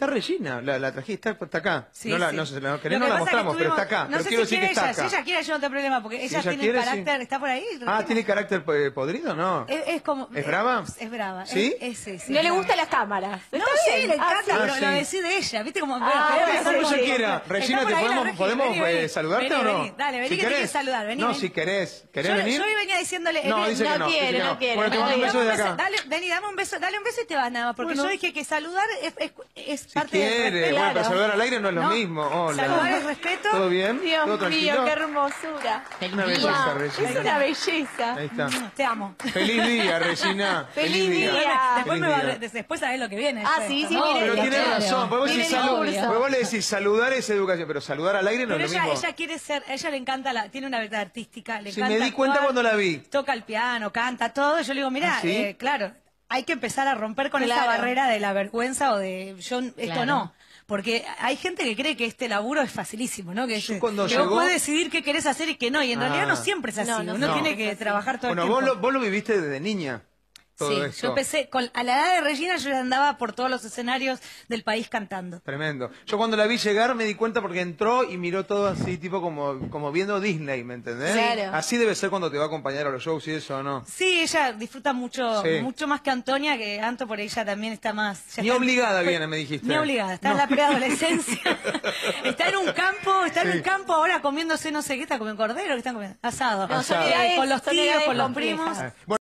está Regina, la, la trajiste, está, está acá. Sí, no la, sí. no, Lo querés, que no la es que mostramos, pero está acá. No pero sé quiero si decir que quiere está ella, acá. si ella quiere yo no tengo problema, porque ella ella tiene quiere, sí. carácter, ¿está por ahí? Ah? ¿tiene carácter eh, podrido? No. Es, es como... ¿Es brava? Es brava. ¿Sí? Es, es- sí, sí, No es le gustan las cámaras. No, sí, le Ah, encanta, sí. pero Ah, lo sí. decide ella, ¿viste? Como, Ah, Como sí, ella sí. quiera. Regina, por ¿te ahí la podemos, eh, saludarte o no? vení, dale, vení Si que te saludar, vení, No, si querés. ¿Querés Yo, venir? yo hoy venía diciéndole... No, eh, dice no que no. quiere, no quiere. Bueno, te mando un beso de acá. Dale, vení, dame un beso, dale un beso y te vas nada más, porque Bueno. yo dije que saludar es, es, es Si parte del quiere. respeto. Bueno, pero saludar al aire no es lo No, mismo. Hola. saludar es respeto. ¿Todo bien? ¿Todo Dios mío, qué hermosura. Una belleza, Regina. es una belleza. Ahí está. Te amo. Feliz día, Regina. Feliz día. Después, Feliz me va, a día. re- después sabés lo que viene. Ah, sí, sí, ¿no? mire, Pero tiene Claro. razón, porque vos, decís Tiene salu- curso. porque vos le decís saludar es educación, pero saludar al aire no Pero es lo ella, mismo. ella quiere ser, a ella le encanta, la, tiene una verdad artística, le Sí, encanta me di cuenta actuar, cuando la vi. Toca el piano, canta todo, yo le digo, mira, ¿Ah, sí? eh, claro, hay que empezar a romper con esa Claro. barrera de la vergüenza o de yo esto Claro. no. Porque hay gente que cree que este laburo es facilísimo, ¿no? Que, Yo es- cuando que llegó- vos podés decidir qué querés hacer y qué no. Y en Ah. realidad no siempre es así. No, no Uno no. tiene que trabajar todo Bueno, el vos tiempo. lo, vos lo viviste desde niña. Todo sí, yo empecé, con, a la edad de Regina yo andaba por todos los escenarios del país cantando. Tremendo. Yo cuando la vi llegar me di cuenta porque entró y miró todo así, tipo como, como viendo Disney, ¿me entendés? Claro. Así debe ser cuando te va a acompañar a los shows y eso, ¿o no? Sí, ella disfruta mucho, Sí. mucho más que Antonia, que Anto por ella también está más. Ni está- obligada viene, me dijiste. Ni obligada, está en No. la preadolescencia. está en un campo, está en un campo ahora comiéndose no sé qué, está comiendo cordero, que están comiendo asado. No, son Eh, con los tíos, con los primos. Ah, Bueno,